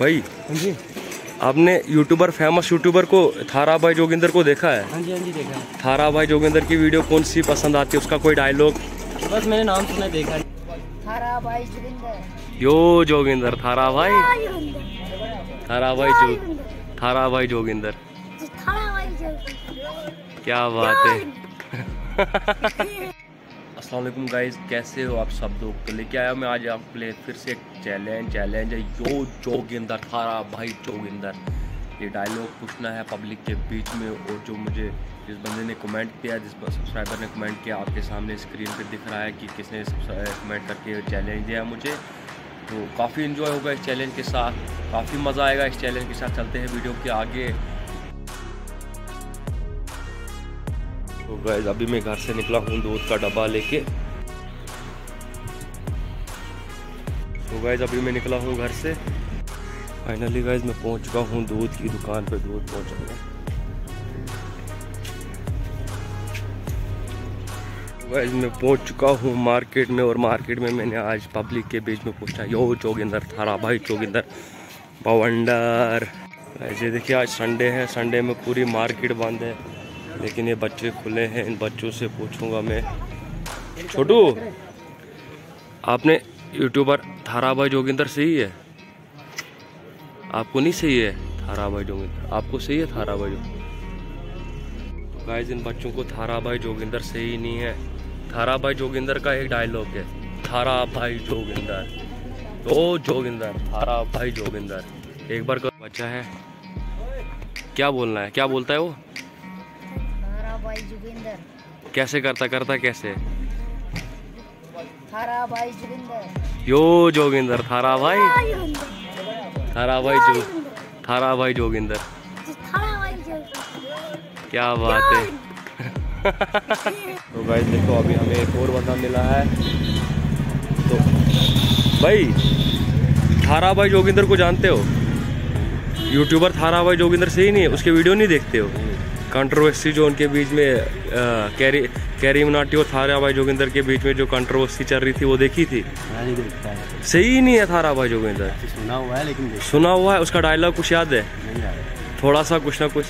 भाई हाँ जी। आपने यूट्यूबर फ़ेमस यूट्यूबर को थारा भाई जोगिंदर को देखा है? हाँ जी हाँ जी देखा है। थारा भाई जोगिंदर की वीडियो कौन सी पसंद आती है? उसका कोई डायलॉग बस मैंने नाम सुना देखा नहीं। थारा भाई जोगिंदर। यो जोगिंदर थारा भाई। थारा भाई जो थारा भाई जोगिंदर। क्या बात है। अस्सलाम गाइज़ कैसे हो आप सब लोग? तो लेके आया मैं आज आपके लिए फिर से एक चैलेंज चैलेंज है। यो जोगिंदर, थारा भाई जोगिंदर। ये डायलॉग पूछना है पब्लिक के बीच में और जो मुझे जिस बंदे ने कमेंट किया, जिस सब्सक्राइबर ने कमेंट किया, आपके सामने स्क्रीन पे दिख रहा है कि किसने कमेंट करके चैलेंज दिया मुझे। तो काफ़ी इन्जॉय होगा इस चैलेंज के साथ, काफ़ी मज़ा आएगा इस चैलेंज के साथ। चलते हैं वीडियो के आगे। तो गाइज़ अभी मैं घर से निकला हूँ, दूध का डब्बा लेके। तो गाइज़ अभी मैं निकला हूँ घर से। फाइनली गाइज़ मैं पहुँच चुका हूँ दूध की दुकान पे, दूध पहुँचा गाइज़ मैं पहुँच चुका हूँ मार्केट में और मार्केट में मैंने आज पब्लिक के बीच में पूछा यो जोगिंदर, थारा भाई जोगिंदर, बवंडर। ऐसे देखिए, आज संडे है। संडे में पूरी मार्केट बंद है। लेकिन ये बच्चे खुले हैं, इन बच्चों से पूछूँगा मैं। छोटू, आपने यूट्यूबर थारा भाई जोगिंदर सही है? आपको नहीं सही है थारा भाई जोगिंदर? आपको सही है थारा भाई जोगिंदर गाइस इन बच्चों को थारा भाई जोगिंदर सही नहीं है। थारा भाई जोगिंदर का एक डायलॉग है। थारा भाई जोगिंदर। ओ जोगिंदर थारा भाई जोगिंदर। एक बार का बच्चा है। क्या बोलना है? क्या बोलता है वो? भाई जोगिंदर कैसे करता करता कैसे? थारा भाई जोगिंदर यो जोगिंदर थारा भाई। थारा भाई जो थारा भाई जोगिंदर। भाई क्या बात है। तो गाइस देखो अभी हमें एक और बंदा मिला है। तो भाई थारा भाई जोगिंदर को जानते हो? यूट्यूबर थारा भाई जोगिंदर से ही नहीं है उसके वीडियो नहीं देखते हो? कंट्रोवर्सी जो उनके बीच में कैरी कैरी मनाटी और थारा भाई जोगिंदर के बीच में जो कंट्रोवर्सी चल रही थी वो देखी थी? नहीं देखता है। सही नहीं है थारा भाई जोगिंदर सुना हुआ है लेकिन सुना हुआ है उसका डायलॉग कुछ याद है? थोड़ा सा कुछ ना कुछ।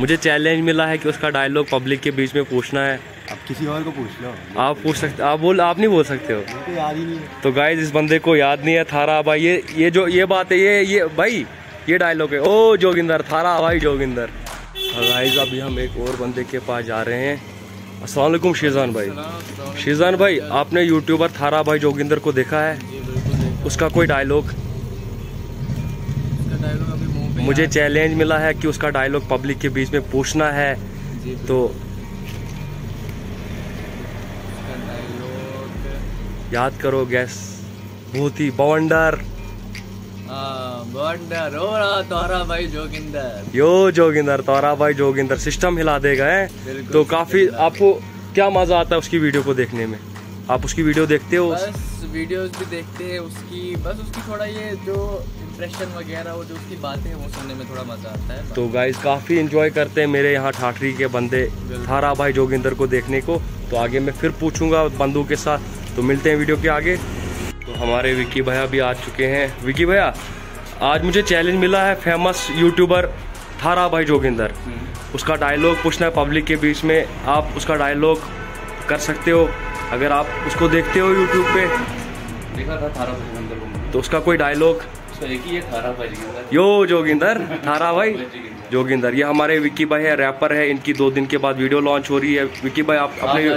मुझे चैलेंज मिला है कि उसका डायलॉग पब्लिक के बीच में पूछना है। अब किसी और को पूछ लो। आप पूछ सकते आप बोल आप नहीं बोल सकते हो। को याद ही नहीं है। तो गाइज़ इस बंदे को याद नहीं है थारा भाई ये ये जो ये बात है ये ये भाई ये डायलॉग है। ओ जोगिंदर थारा भाई जोगिंदर। गाइज़ अभी हम एक और बंदे के पास जा रहे हैं। अस्सलाम वालेकुम शेजान भाई। शेजान भाई आपने यूट्यूबर थारा भाई जोगिंदर को देखा है? उसका कोई डायलॉग मुझे चैलेंज मिला है कि उसका डायलॉग पब्लिक के बीच में पूछना है। तो याद करो गैस बहुत ही बवंडर बंडर हो रहा तोरा भाई जोगिंदर। यो जोगिंदर तोरा भाई जोगिंदर सिस्टम हिला देगा है? तो काफ़ी आपको क्या मज़ा आता है उसकी वीडियो को देखने में? आप उसकी वीडियो देखते हो? बस वीडियोस भी देखते हैं उसकी बस उसकी थोड़ा ये जो इम्प्रेशन वगैरह वो जो उसकी बातें हैं वो सुनने में थोड़ा मज़ा आता है तो गाइज़ काफ़ी इंजॉय करते हैं मेरे यहाँ ठाठरी के बंदे थारा भाई जोगिंदर को देखने को। तो आगे मैं फिर पूछूँगा बंदू के साथ। तो मिलते हैं वीडियो के आगे। तो हमारे विकी भैया भी आ चुके हैं। विकी भैया आज मुझे चैलेंज मिला है फ़ेमस यूट्यूबर थारा भाई जोगिंदर। उसका डायलॉग पूछना है पब्लिक के बीच में आप उसका डायलॉग कर सकते हो। अगर आप उसको देखते हो यूट्यूब पे देखा था थारा जोगिंदर को तो उसका कोई डायलॉग भाई यो जोगिंदर थारा भाई जोगिंदर। ये हमारे विक्की भाई है रैपर है इनकी दो दिन के बाद वीडियो लॉन्च हो रही है। विक्की भाई आप अपने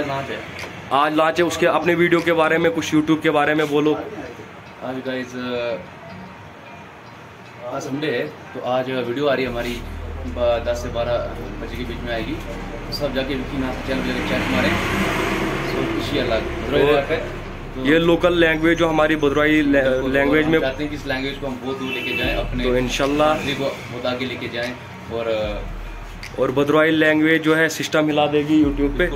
आज लॉन्च है। उसके अपने वीडियो के बारे में कुछ यूट्यूब के बारे में बोलो। आज गाइस आज संडे है तो आज वीडियो आ रही है हमारी दस से बारह बजे के बीच में आएगी। तो सब जाके विकी नाथ चैनल जाके चैट मारें। सो खुशी अलग। तो ये लोकल लैंग्वेज जो हमारी बुधराई लैंग्वेज में चाहते हैं कि इस लैंग्वेज को हम बहुत दूर लेके जाएँ अपने तो इनशाला को बहुत आगे लेके जाएँ और और भद्रवाही लैंग्वेज जो है सिस्टम हिला देगी यूट्यूब पे।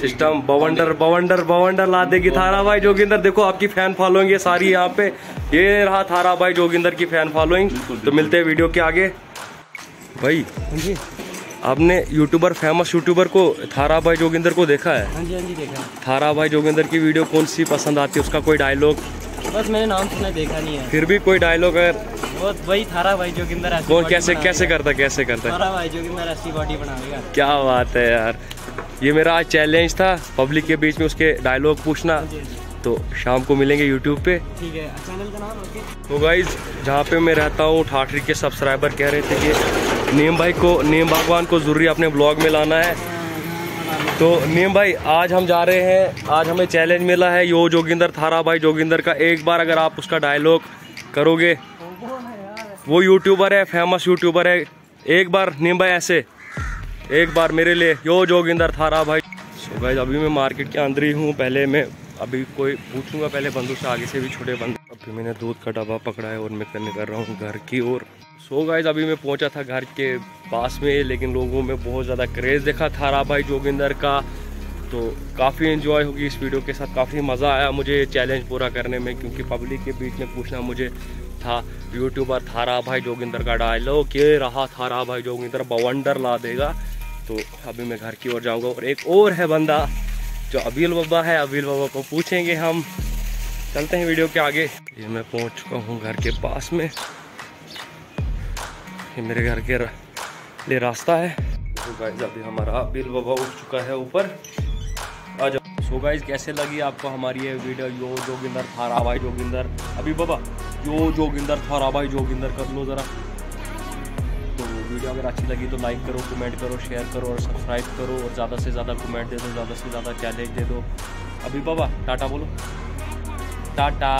सिस्टम बवंडर बवंडर बवंडर ला देगी थारा भाई जोगिंदर। देखो आपकी फ़ैन फॉलोइंग है सारी यहाँ पे। ये रहा थारा भाई जोगिंदर की फ़ैन फॉलोइंग तो मिलते हैं वीडियो के आगे। भाई हाँ आपने यूट्यूबर फ़ेमस यूट्यूबर को थारा भाई जोगिंदर को देखा है? हाँ जी हाँ जी देखा थारा भाई जोगिंदर की वीडियो कौन सी पसंद आती है? उसका कोई डायलॉग बस मैंने नाम सुना देखा नहीं है। फिर भी कोई डायलॉग अगर वो वही थारा भाई जोगिंदर ऐसी कौन कैसे कैसे करता कैसे करता? थारा भाई जोगिंदर ऐसी बॉडी बना क्या बात है यार। ये मेरा आज चैलेंज था पब्लिक के बीच में उसके डायलॉग पूछना। तो शाम को मिलेंगे यूट्यूब पे। ठीक है चैनल का नाम ओके तो गाइज़ जहाँ पे मैं रहता हूँ ठाठरी के सब्सक्राइबर कह रहे थे कि नीम भाई को नीम भगवान को ज़रूरी अपने ब्लॉग में लाना है। तो नीम भाई आज हम जा रहे हैं आज हमें चैलेंज मिला है यो जोगिंदर थारा भाई जोगिंदर का। एक बार अगर आप उसका डायलॉग करोगे वो यूट्यूबर है फ़ेमस यूट्यूबर है। एक बार नीम भाई ऐसे। एक बार मेरे लिए। यो जोगिंदर थारा भाई। सो गाइज़ अभी मैं मार्केट के अंदर ही हूँ। पहले मैं अभी कोई पूछूँगा, पहले बंदू से आगे से भी छोटे बंदू। अभी मैंने दूध का डब्बा पकड़ा है और मैं कर रहा हूँ घर की ओर। सो गाइज़ अभी मैं पहुँचा था घर के पास में, लेकिन लोगों में बहुत ज़्यादा क्रेज़ देखा थारा भाई जोगिंदर का। तो काफ़ी इन्जॉय होगी इस वीडियो के साथ। काफ़ी मज़ा आया मुझे ये चैलेंज पूरा करने में, क्योंकि पब्लिक के बीच में पूछना मुझे था यूट्यूबर थारा भाई जोगिंदर का डायलॉग के रहा, थारा भाई जोगिंदर बवंडर ला देगा। तो अभी मैं घर की ओर जाऊँगा और एक और है बंदा जो अबील बाबा है, अबील बाबा को पूछेंगे हम। चलते हैं वीडियो के आगे। ये मैं पहुँच चुका हूँ घर के पास में। ये मेरे घर के लिए रास्ता है। तो अभी हमारा अबील बाबा उठ चुका है ऊपर। सो गाइज़ कैसे लगी आपको हमारी ये वीडियो यो जोगिंदर थारा, भाई जोगिंदर। अभी बाबा, यो जोगिंदर थारा, भाई जोगिंदर, कर लो ज़रा। तो वीडियो अगर अच्छी लगी तो लाइक करो कमेंट करो शेयर करो और सब्सक्राइब करो और ज़्यादा से ज़्यादा कमेंट दे दो, ज़्यादा से ज़्यादा चैलेंज दे दो। अभी बाबा, टाटा बोलो। टाटा।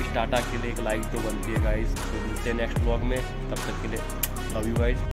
इस टाटा के लिए एक लाइक तो बनती है गाइज़ तो मिलते हैं नेक्स्ट ब्लॉग में। तब तक के लिए लव यू गाइस